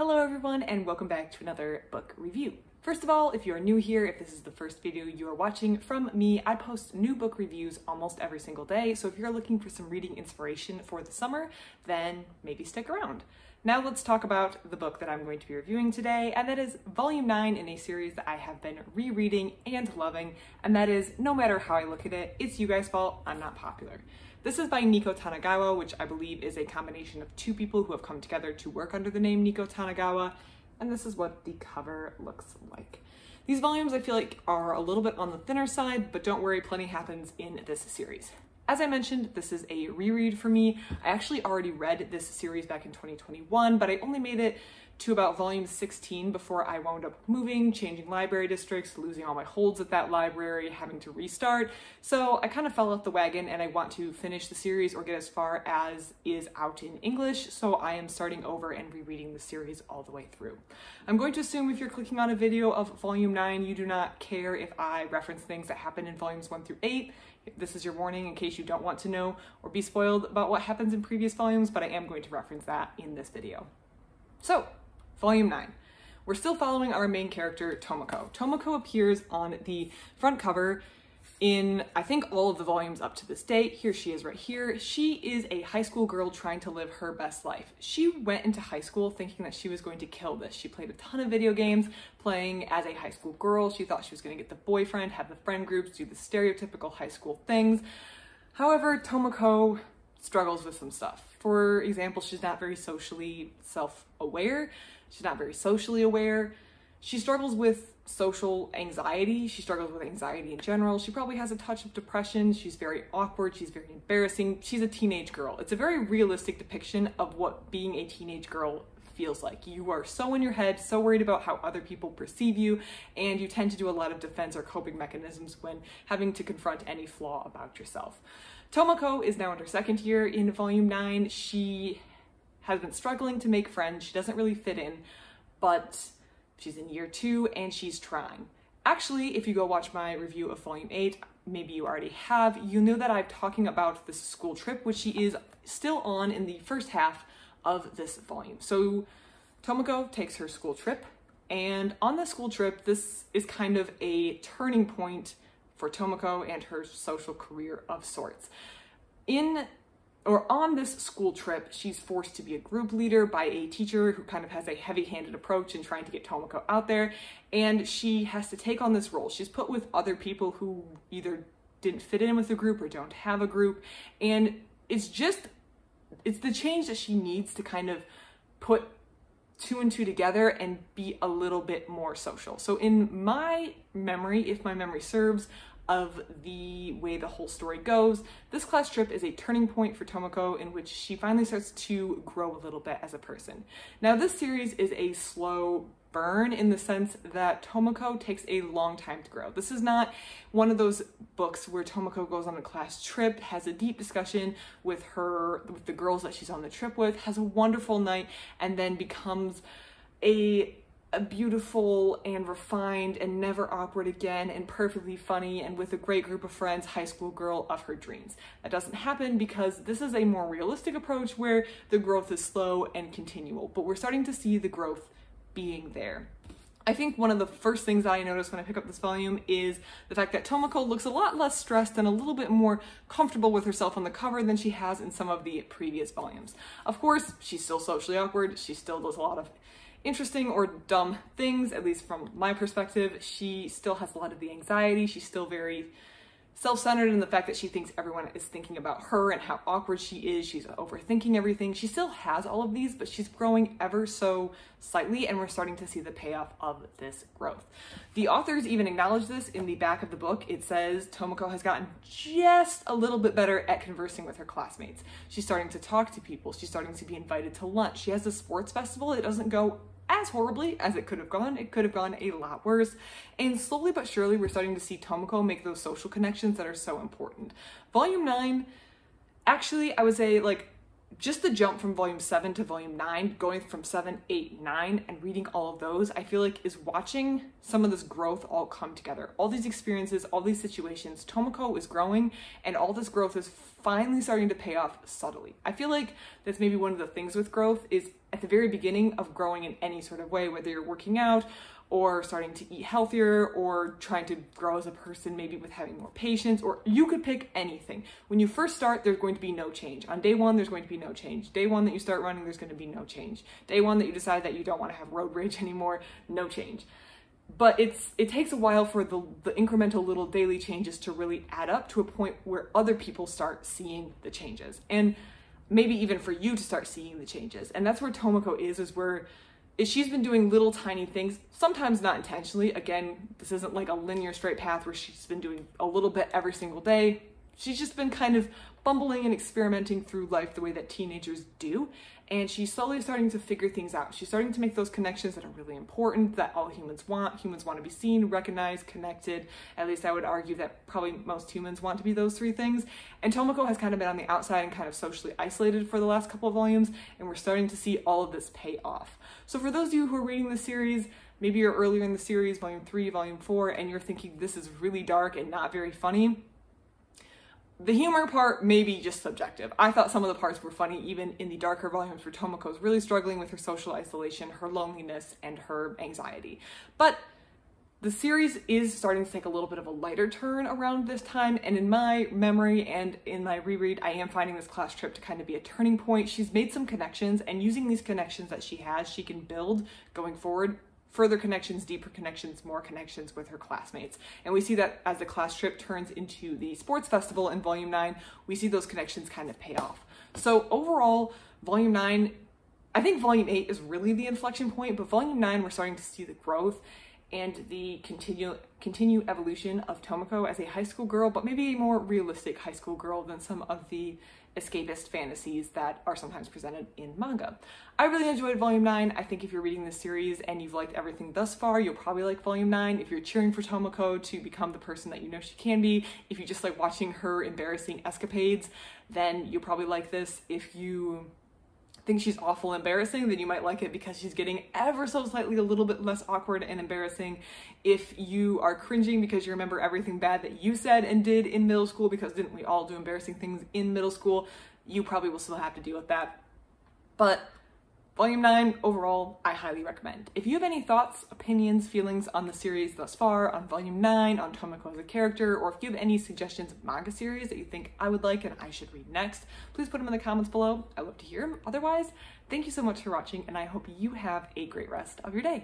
Hello everyone and welcome back to another book review. First of all, if you are new here, if this is the first video you are watching from me, I post new book reviews almost every single day, so if you're looking for some reading inspiration for the summer, then maybe stick around. Now let's talk about the book that I'm going to be reviewing today, and that is volume 9 in a series that I have been rereading and loving, and that is No Matter How I Look at It, It's You Guys' Fault, I'm Not Popular. This is by Nico Tanigawa, which I believe is a combination of two people who have come together to work under the name Nico Tanigawa, and this is what the cover looks like. These volumes I feel like are a little bit on the thinner side, but don't worry, plenty happens in this series. As I mentioned, this is a reread for me. I actually already read this series back in 2021, but I only made it to about volume 16 before I wound up moving, changing library districts, losing all my holds at that library, having to restart. So I kind of fell off the wagon and I want to finish the series or get as far as is out in English. So I am starting over and rereading the series all the way through. I'm going to assume if you're clicking on a video of volume 9, you do not care if I reference things that happen in volumes 1 through 8. This is your warning in case you don't want to know or be spoiled about what happens in previous volumes, but I am going to reference that in this video. So, Volume 9. We're still following our main character, Tomoko. Tomoko appears on the front cover in, I think, all of the volumes up to this date. Here she is right here. She is a high school girl trying to live her best life. She went into high school thinking that she was going to kill this. She played a ton of video games, playing as a high school girl. She thought she was going to get the boyfriend, have the friend groups, do the stereotypical high school things. However, Tomoko struggles with some stuff. For example, she's not very socially self-aware. She's not very socially aware. She struggles with social anxiety. She struggles with anxiety in general. She probably has a touch of depression. She's very awkward. She's very embarrassing. She's a teenage girl. It's a very realistic depiction of what being a teenage girl feels like. You are so in your head, so worried about how other people perceive you, and you tend to do a lot of defense or coping mechanisms when having to confront any flaw about yourself. Tomoko is now in her second year in volume 9. She has been struggling to make friends. She doesn't really fit in, but she's in year two and she's trying. Actually, if you go watch my review of volume 8, maybe you already have, you know that I'm talking about this school trip, which she is still on in the first half of this volume. So Tomoko takes her school trip, and on the school trip, this is kind of a turning point for Tomoko and her social career of sorts. In or on this school trip, she's forced to be a group leader by a teacher who kind of has a heavy-handed approach in trying to get Tomoko out there, and she has to take on this role. She's put with other people who either didn't fit in with the group or don't have a group, and it's just, it's the change that she needs to kind of put two and two together and be a little bit more social. So in my memory, if my memory serves, of the way the whole story goes. This class trip is a turning point for Tomoko in which she finally starts to grow a little bit as a person. Now this series is a slow burn in the sense that Tomoko takes a long time to grow. This is not one of those books where Tomoko goes on a class trip, has a deep discussion with her, with the girls that she's on the trip with, has a wonderful night, and then becomes a a beautiful and refined and never awkward again and perfectly funny and with a great group of friends high school girl of her dreams. That doesn't happen because this is a more realistic approach where the growth is slow and continual, but we're starting to see the growth being there. I think one of the first things I notice when I pick up this volume is the fact that Tomoko looks a lot less stressed and a little bit more comfortable with herself on the cover than she has in some of the previous volumes. Of course, she's still socially awkward, she still does a lot of interesting or dumb things, at least from my perspective. She still has a lot of the anxiety. She's still very self-centered in the fact that she thinks everyone is thinking about her and how awkward she is. She's overthinking everything. She still has all of these, but she's growing ever so slightly and we're starting to see the payoff of this growth. The authors even acknowledge this in the back of the book. It says Tomoko has gotten just a little bit better at conversing with her classmates. She's starting to talk to people. She's starting to be invited to lunch. She has a sports festival. It doesn't go as horribly as it could have gone. It could have gone a lot worse. And slowly but surely, we're starting to see Tomoko make those social connections that are so important. Volume 9, actually, I would say like just the jump from volume 7 to volume 9, going from 7, 8, 9, and reading all of those, I feel like is watching some of this growth all come together. All these experiences, all these situations, Tomoko is growing, and all this growth is finally starting to pay off subtly. I feel like that's maybe one of the things with growth is at the very beginning of growing in any sort of way, whether you're working out or starting to eat healthier or trying to grow as a person, maybe with having more patience, or you could pick anything. When you first start, there's going to be no change. On day one, there's going to be no change. Day one that you start running, there's going to be no change. Day one that you decide that you don't want to have road rage anymore, no change. But it's it takes a while for the, the incremental little daily changes to really add up to a point where other people start seeing the changes. And maybe even for you to start seeing the changes. And that's where Tomoko is, is where is she's been doing little tiny things, sometimes not intentionally. Again, this isn't like a linear straight path where she's been doing a little bit every single day. She's just been kind of bumbling and experimenting through life the way that teenagers do. And she's slowly starting to figure things out. She's starting to make those connections that are really important, that all humans want. Humans want to be seen, recognized, connected. At least I would argue that probably most humans want to be those three things. And Tomoko has kind of been on the outside and kind of socially isolated for the last couple of volumes, and we're starting to see all of this pay off. So for those of you who are reading the series, maybe you're earlier in the series, volume three, volume four, and you're thinking this is really dark and not very funny, the humor part may be just subjective. I thought some of the parts were funny, even in the darker volumes where Tomoko's really struggling with her social isolation, her loneliness, and her anxiety. But the series is starting to take a little bit of a lighter turn around this time, and in my memory and in my reread, I am finding this class trip to kind of be a turning point. She's made some connections, and using these connections that she has, she can build going forward further connections, deeper connections, more connections with her classmates. And we see that as the class trip turns into the sports festival in volume nine, we see those connections kind of pay off. So overall, volume nine, I think volume eight is really the inflection point, but volume nine, we're starting to see the growth and the continue continue evolution of Tomoko as a high school girl, but maybe a more realistic high school girl than some of the escapist fantasies that are sometimes presented in manga. I really enjoyed Volume 9. I think if you're reading this series and you've liked everything thus far, you'll probably like Volume 9. If you're cheering for Tomoko to become the person that you know she can be, if you just like watching her embarrassing escapades, then you'll probably like this. If you think she's awful embarrassing, then you might like it because she's getting ever so slightly a little bit less awkward and embarrassing. If you are cringing because you remember everything bad that you said and did in middle school, because didn't we all do embarrassing things in middle school, you probably will still have to deal with that. But Volume 9, overall, I highly recommend. If you have any thoughts, opinions, feelings on the series thus far, on Volume 9, on Tomoko as a character, or if you have any suggestions of manga series that you think I would like and I should read next, please put them in the comments below. I love to hear them. Otherwise, thank you so much for watching, and I hope you have a great rest of your day.